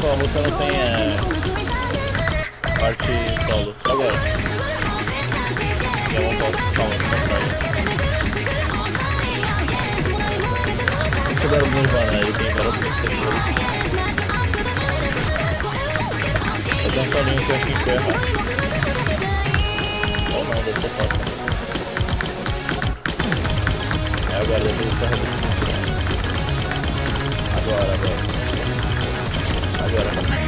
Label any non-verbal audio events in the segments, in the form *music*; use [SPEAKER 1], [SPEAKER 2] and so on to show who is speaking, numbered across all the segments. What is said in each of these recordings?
[SPEAKER 1] Só lutando sem é, parte solo. Agora. Já calma, Deixa eu dar alguns mana aí, tem coisas. Eu tenho um eu acho que foi errado. Ou não, deve ser fácil. É agora, depois eu carrego. Agora, agora. Agora.
[SPEAKER 2] Agora.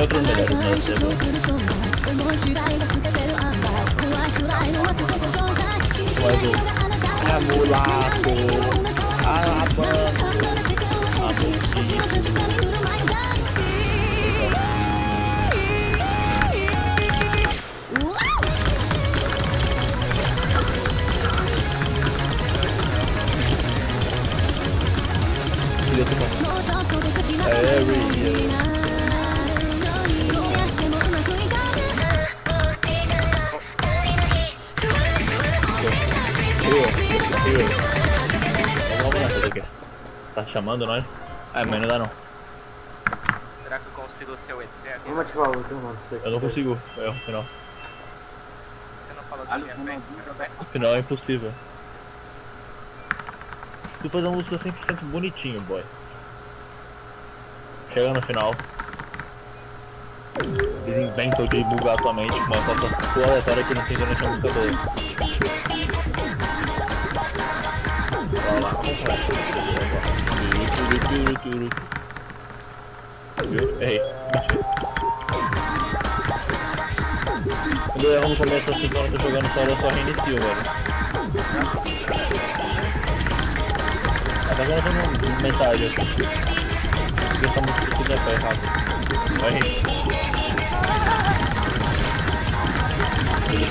[SPEAKER 1] Tem outros melhores, né? Você viu? Mas o Camulaco, Alabama, Filha do mano. É, Rio. Rio, chamando nós? É, mas não dá não.
[SPEAKER 2] Será que eu consigo ser o eterno?
[SPEAKER 3] Vamos ativar o outro mano.
[SPEAKER 1] Eu não consigo, é o final.
[SPEAKER 2] Você não falou da minha frente?
[SPEAKER 1] O final é impossível. Tu faz uma música 100% bonitinho, boy. Chega no final. Eles inventam de bugar tua mente com uma falta tua aleatória que não tem durante a música toda. Vamos lá. Turu, turu? Errei. Quando eu erro no começo assim, quando eu tô jogando solo, eu só reinicio, velho. Até agora eu tô no metade. Porque essa música tudo é pé. Vai reiniciar. Ele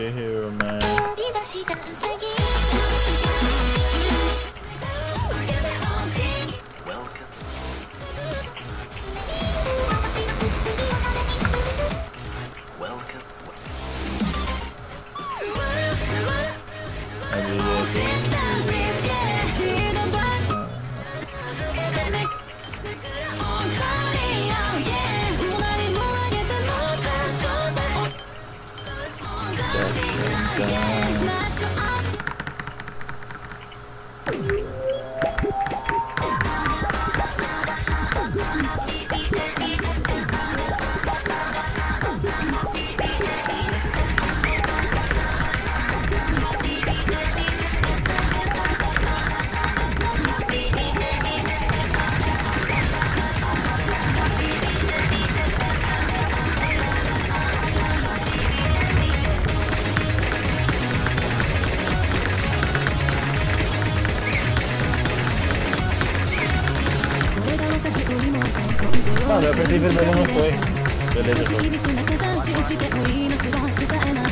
[SPEAKER 1] be a hero, man.
[SPEAKER 4] やめてくださ
[SPEAKER 1] しな中しておりますがえます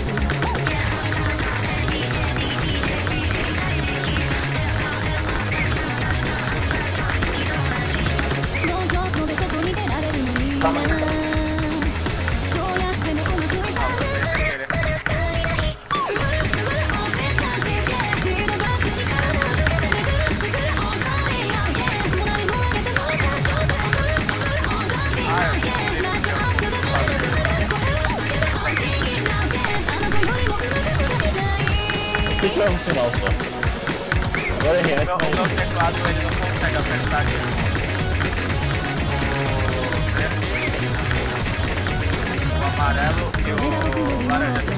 [SPEAKER 1] そこに出られる
[SPEAKER 2] の meu, o meu teclado ele não consegue apertar ele. O amarelo e o laranja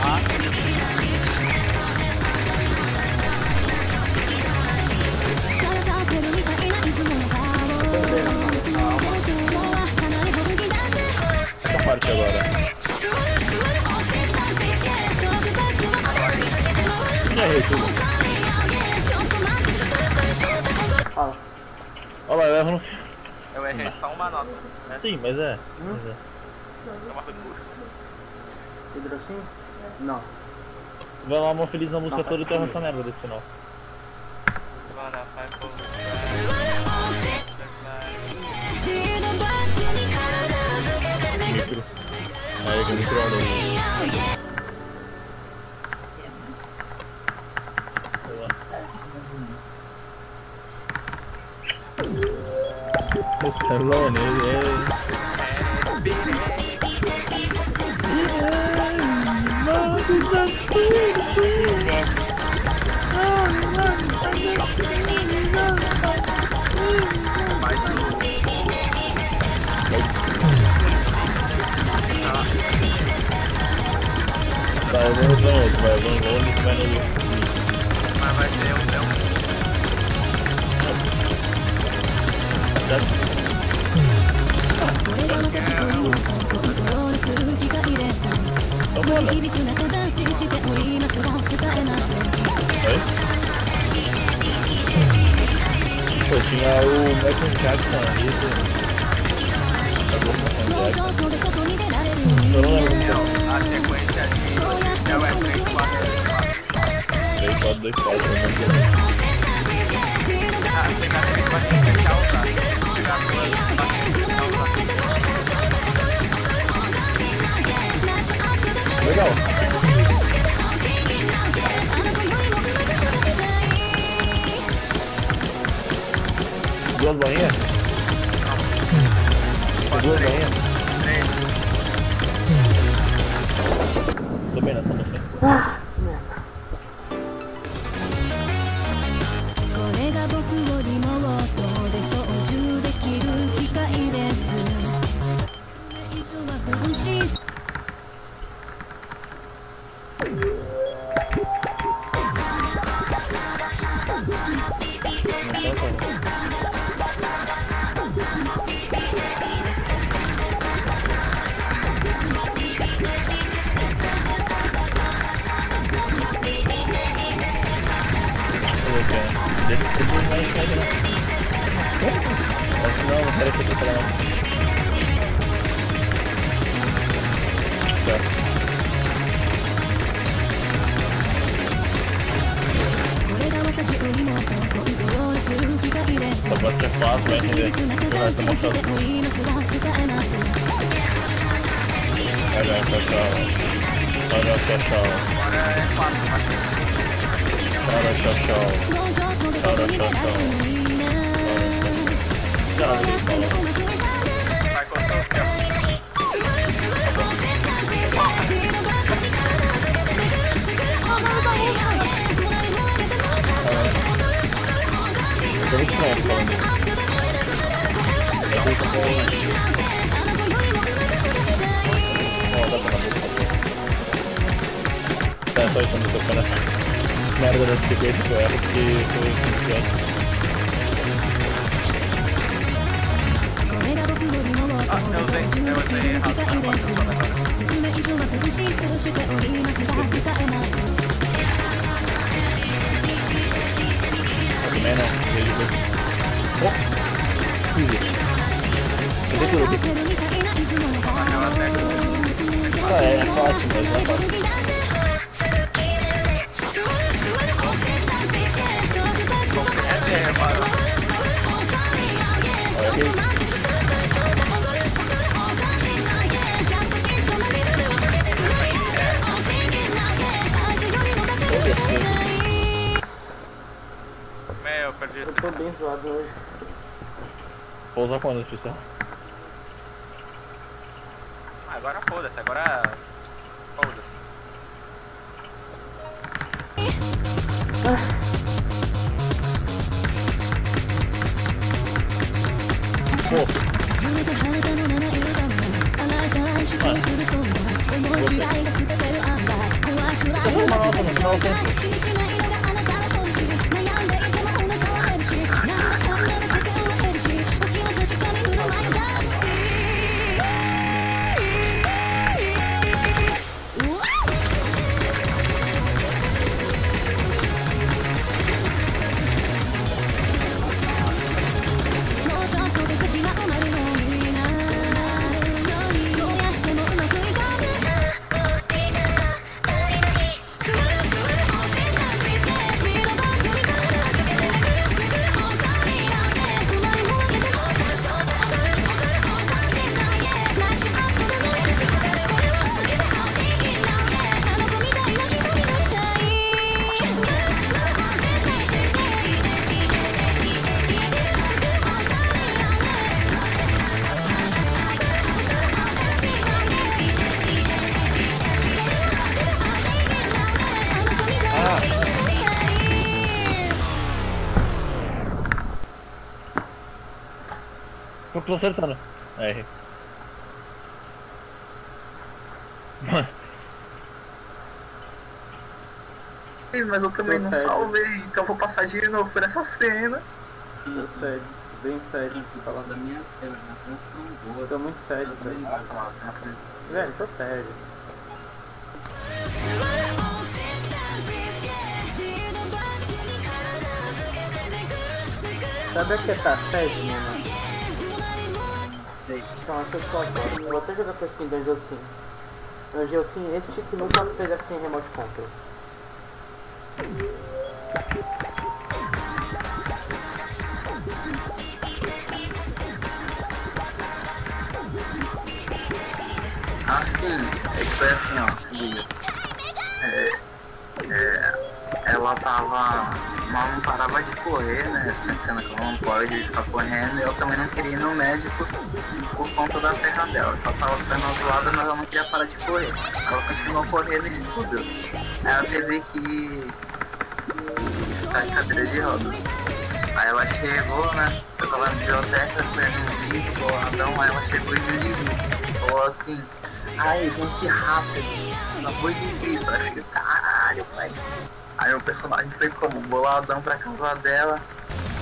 [SPEAKER 5] 操縦
[SPEAKER 2] Né?
[SPEAKER 1] Sim, mas é. Mas é.
[SPEAKER 2] Cuidado.
[SPEAKER 3] Hidrocínio? Não.
[SPEAKER 1] Vai lá, mó feliz na música
[SPEAKER 3] Não,
[SPEAKER 1] toda e
[SPEAKER 3] tá comigo.
[SPEAKER 1] essa merda desse final.
[SPEAKER 2] Gonna fight for
[SPEAKER 1] Micro. Aí, com o micro-ondas aí. Tá, eu vou usar outro, vai. Vamos, vamos, vai no.
[SPEAKER 2] Mas vai ser o meu.
[SPEAKER 5] これが私というコントロールする機械です少しいびつな形しておりますが使えます
[SPEAKER 1] Oi? Pô, tinha o Michael Jackson ali. Não lembro
[SPEAKER 5] 間
[SPEAKER 1] muito.
[SPEAKER 2] A sequência de. O E3 4
[SPEAKER 1] 3, 4, 2, 4.
[SPEAKER 2] pegar ele vai ter que fechar o braço. Pegar duas, bater fechar o braço.
[SPEAKER 1] Legal. Duas bolinhas? Duas?
[SPEAKER 2] Três.
[SPEAKER 1] Tô bem nessa música.
[SPEAKER 5] こされててくれます。頑張ってファーストエンドで、どうや
[SPEAKER 1] っ
[SPEAKER 5] て
[SPEAKER 1] も
[SPEAKER 5] そう。ありがとう。
[SPEAKER 1] ありがとう。ありが
[SPEAKER 2] とう。あり
[SPEAKER 1] がとう。あ
[SPEAKER 5] りがとう。から
[SPEAKER 1] ね
[SPEAKER 5] どうした
[SPEAKER 1] ら
[SPEAKER 5] いいかな。だ
[SPEAKER 2] からそうい
[SPEAKER 1] う人もそこからなるほどってくれてこうやるっていうそういう気
[SPEAKER 5] 持ちがあっ
[SPEAKER 2] て。自分の気分
[SPEAKER 5] がいです今以上は苦しいとしておりますが答えます
[SPEAKER 1] Mana, there you go. Oh! Easy.
[SPEAKER 5] Hindi ko ulit.
[SPEAKER 1] Ah, yeah,
[SPEAKER 2] I'm watching those.
[SPEAKER 1] I'm watching.
[SPEAKER 2] Meu, eu perdi
[SPEAKER 3] Eu tô bem zoado hoje.
[SPEAKER 1] Vou usar quando, Tissa?
[SPEAKER 2] Agora foda-se, agora. Foda-se.
[SPEAKER 1] Pô,
[SPEAKER 5] 夢と
[SPEAKER 1] acertando. É, errei. Mano,
[SPEAKER 6] Ih, Mas eu também
[SPEAKER 3] Deu
[SPEAKER 6] não
[SPEAKER 3] certo.
[SPEAKER 6] salvei, então eu vou passar de novo por essa cena.
[SPEAKER 3] Deu sério. Bem sério.
[SPEAKER 7] Por causa da minha cena, minha cena ficou boa.
[SPEAKER 3] Tô muito sério, velho. Velho, tô sério. Sabe o que é tá sério, mano? Então, que eu. Eu vou até jogar com skin do Angelsin. Angelsin, este que nunca fez assim em remote control.
[SPEAKER 6] Assim, é que foi assim, ó, liga. É, é, ela tava. Mal não parava de correr, né? Pensando que ela não pode ficar correndo e eu também não queria ir no médico por conta da perna dela. Ela tava perna zoada, mas ela não queria parar de correr. Ela continuou correndo e. Aí ela teve que, ficar de cadeira de rodas. Aí ela chegou, né? Eu tava na biblioteca, vendo um livro, boladão, aí ela chegou e me ligou. Falou assim, ai, gente rápido, pelo amor de Deus, eu achei caralho, pai. Aí o personagem foi como boladão pra casa dela.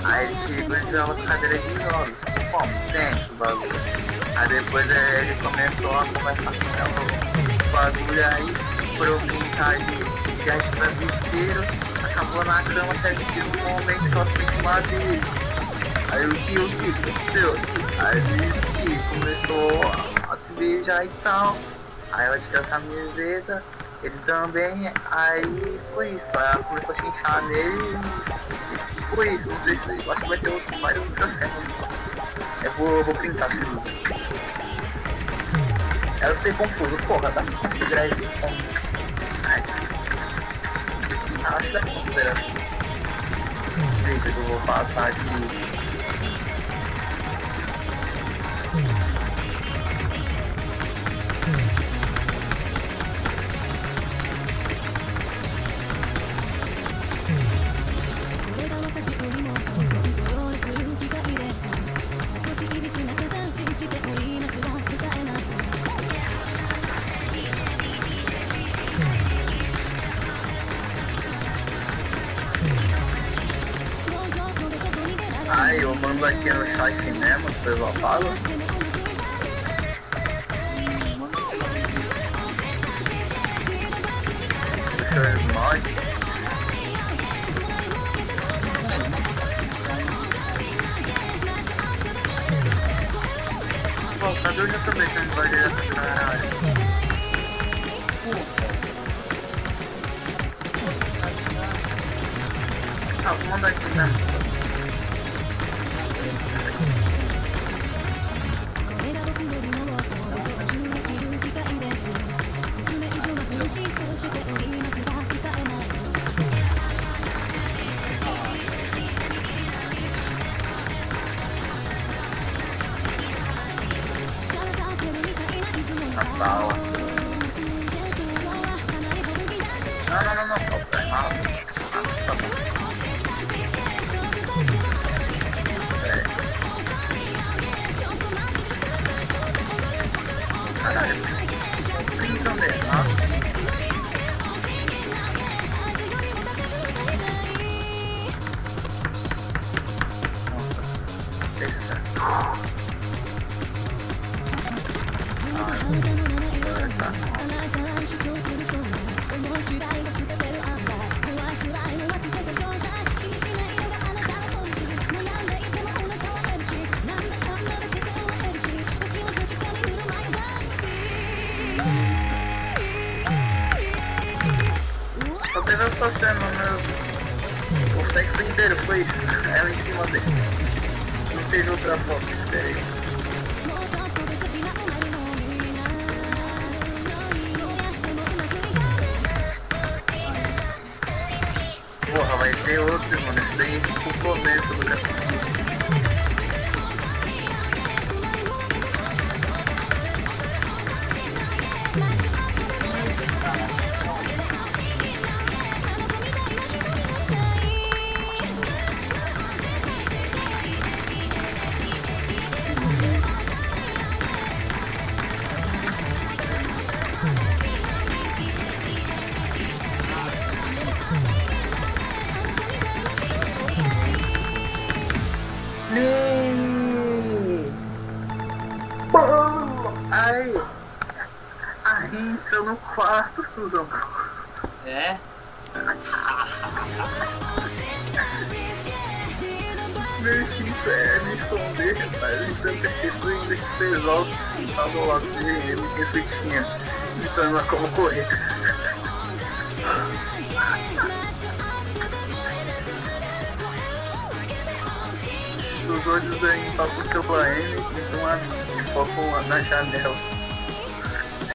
[SPEAKER 6] Aí ele chegou e tirou ela com cadeira de rodas. Tem o bagulho. Aí depois eh, ele começou a conversar com o bagulho aí, por eu brincar de viagem brasileiro, acabou na cama até que no momento que ela foi em cima dele. Aí o que, o que? Aí ele começou a se beijar e tal. Aí ela tirou a camiseta, ele também, aí foi isso. Aí ela começou a chinchar nele e foi isso. Eu acho que vai ter outros vários processos. Vou, vou printar. Eu fiquei confuso, porra, dá pra. Ai. Ah, Acho que dá pra. Eita, que eu vou passar aqui. Mod. Pô, cadê o que não vai direto pra caralho? Tá, vou mandar aqui mesmo. なんだろう。ならならな apenas passando, mas o sexo inteiro foi *laughs* ela em cima dele. Não teve outra foto,
[SPEAKER 5] espera
[SPEAKER 6] aí. Vai ter outro, mano. Esse daí ficou o Ai! A Rin entrou no quarto, Suzão.
[SPEAKER 7] É?
[SPEAKER 6] Meu instinto é me esconder, rapaz. Então eu percebi ainda que fez algo que tava lá com ele, que isso tinha. Então não como correr. Os olhos da Rin passam pela M, então a Rin focam na janela.